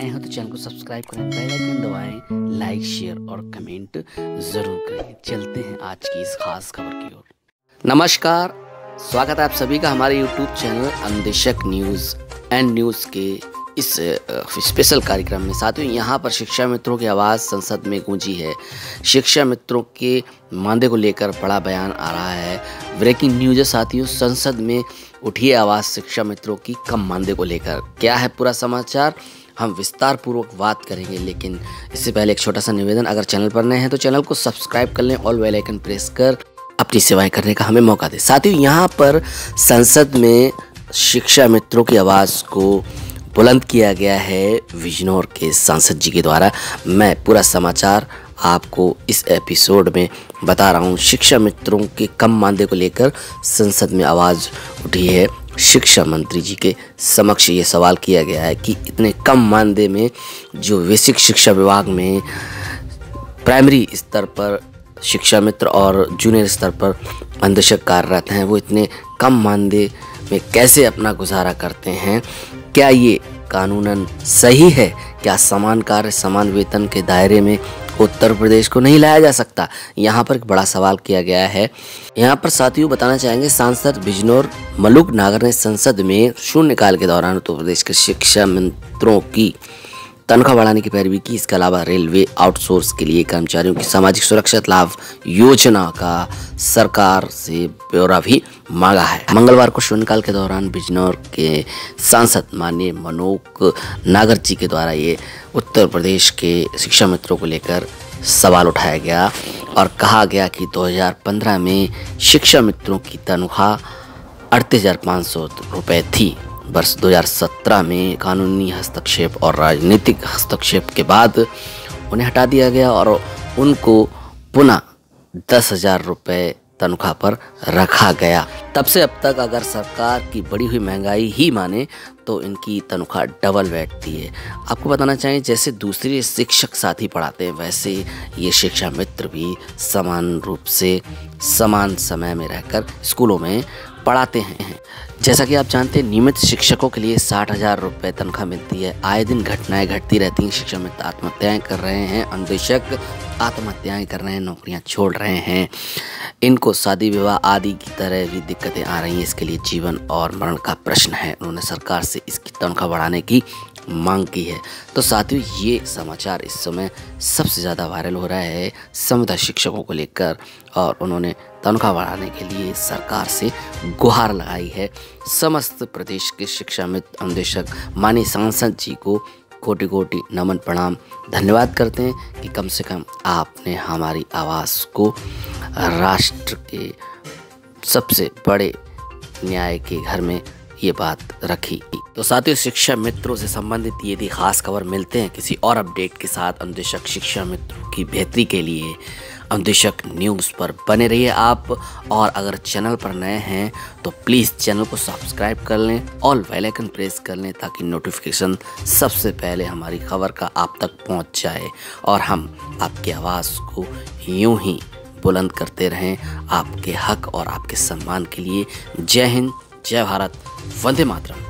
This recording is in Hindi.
नए हो तो चैनल को सब्सक्राइब करें, बेल आइकन दबाएँ, लाइक, शेयर और कमेंट ज़रूर करें। चलते हैं आज की इस खास खबर की ओर। नमस्कार, स्वागत है आप सभी का हमारे यूट्यूब चैनल अंदेशक न्यूज़ एंड न्यूज़ के इस स्पेशल कार्यक्रम में। साथियों, यहाँ पर शिक्षा मित्रों की आवाज़ संसद में गूंजी है। शिक्षा मित्रों के मानदे को लेकर बड़ा बयान आ रहा है। ब्रेकिंग न्यूज़ है, साथियों, संसद में उठी आवाज़ शिक्षा मित्रों की कम मानदे को लेकर। क्या है पूरा समाचार? हम विस्तार पूर्वक बात करेंगे, लेकिन इससे पहले एक छोटा सा निवेदन, अगर चैनल पर नए हैं तो चैनल को सब्सक्राइब कर लें ऑल वेल आइकन प्रेस कर अपनी सेवाएँ करने का हमें मौका दें। साथियों, यहाँ पर संसद में शिक्षा मित्रों की आवाज़ को बुलंद किया गया है विजनौर के सांसद जी के द्वारा। मैं पूरा समाचार आपको इस एपिसोड में बता रहा हूँ। शिक्षा मित्रों के कम मानदे को लेकर संसद में आवाज़ उठी है। शिक्षा मंत्री जी के समक्ष ये सवाल किया गया है कि इतने कम मानदे में जो बेसिक शिक्षा विभाग में प्राइमरी स्तर पर शिक्षा मित्र और जूनियर स्तर पर अंधशक कार्यरत हैं, वो इतने कम मानदे में कैसे अपना गुजारा करते हैं? क्या ये कानूनन सही है? क्या समान कार्य, समान वेतन के दायरे में उत्तर प्रदेश को नहीं लाया जा सकता। यहाँ पर एक बड़ा सवाल किया गया है। यहाँ पर साथियों बताना चाहेंगे, सांसद बिजनौर मलुक नागर ने संसद में शून्यकाल के दौरान उत्तर प्रदेश के शिक्षा मंत्रों की तनख्वाह बढ़ाने की पैरवी की। इसके अलावा रेलवे आउटसोर्स के लिए कर्मचारियों की सामाजिक सुरक्षा लाभ योजना का सरकार से ब्यौरा भी मांगा है। मंगलवार को शून्यकाल के दौरान बिजनौर के सांसद माननीय मनोक नागर जी के द्वारा ये उत्तर प्रदेश के शिक्षा मित्रों को लेकर सवाल उठाया गया और कहा गया कि 2015 में शिक्षा मित्रों की तनख्वाह अड़तीस हज़ार पाँच सौ रुपये थी। वर्ष 2017 में कानूनी हस्तक्षेप और राजनीतिक हस्तक्षेप के बाद उन्हें हटा दिया गया और उनको पुनः दस हज़ार रुपये तनख्वाह पर रखा गया। तब से अब तक अगर सरकार की बढ़ी हुई महँगाई ही माने तो इनकी तनख्वाह डबल बैठती है। आपको बताना चाहिए जैसे दूसरे शिक्षक साथी पढ़ाते हैं, वैसे ये शिक्षा मित्र भी समान रूप से समान समय में रहकर स्कूलों में पढ़ाते हैं। जैसा कि आप जानते हैं, नियमित शिक्षकों के लिए साठ हज़ार रुपये तनख्वाह मिलती है। आए दिन घटनाएँ घटती रहती हैं शिक्षा मित्र आत्महत्याएँ कर रहे हैं अनुदेशक आत्महत्याएँ कर रहे हैं, नौकरियाँ छोड़ रहे हैं। इनको शादी विवाह आदि की तरह भी दिक्कतें आ रही हैं। इसके लिए जीवन और मरण का प्रश्न है। उन्होंने सरकार से इसकी तनख्वाह बढ़ाने की मांग की है। तो साथियों, ये समाचार इस समय सबसे ज़्यादा वायरल हो रहा है समुदाय शिक्षकों को लेकर और उन्होंने तनख्वाह बढ़ाने के लिए सरकार से गुहार लगाई है। समस्त प्रदेश के शिक्षा मित्र अनुदेशक मानी सांसद जी को कोटि कोटि नमन प्रणाम धन्यवाद करते हैं कि कम से कम आपने हमारी आवाज़ को राष्ट्र के सबसे बड़े न्याय के घर में ये बात रखी। तो साथियों, शिक्षा मित्रों से संबंधित यदि खास खबर मिलते हैं, किसी और अपडेट के साथ अनुदेशक शिक्षा मित्रों की बेहतरी के लिए अनुदेशक न्यूज़ पर बने रहिए आप। और अगर चैनल पर नए हैं तो प्लीज़ चैनल को सब्सक्राइब कर लें और बेल आइकन प्रेस कर लें, ताकि नोटिफिकेशन सबसे पहले हमारी खबर का आप तक पहुँच जाए। और हम आपकी आवाज़ को यूँ ही बुलंद करते रहें आपके हक और आपके सम्मान के लिए। जय हिंद, जय भारत, वंदे मातरम।